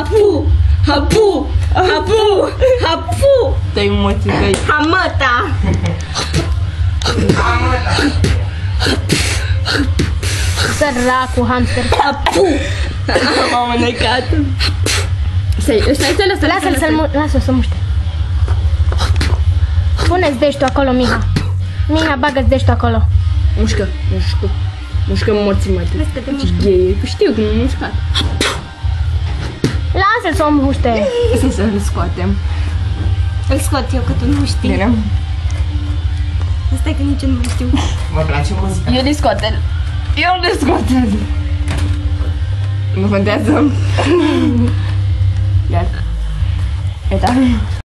Hapu! Hapu! Hapu! Hapu! Te emoții, dai. Hamata! Săracul hamster. Hapu! M-am înecat. Stai, stai, stai, stai, Lasă-l să-l mu- lasă-l să muște. Pune-ți deștul acolo, Miha. Miha, bagă-ți deștul acolo. Mușcă, mușcă. Mușcă morții mă. Vezi că te Ce gay e. Știu că nu mușcat. Lasă-l să o muște. Să să-l scoatem. Îl scot eu că tu nu știi. Bine. Stai că nici eu nu știu. Vă place muzica? Eu le scoate Eu le scoate Nu contează. Iar. E da.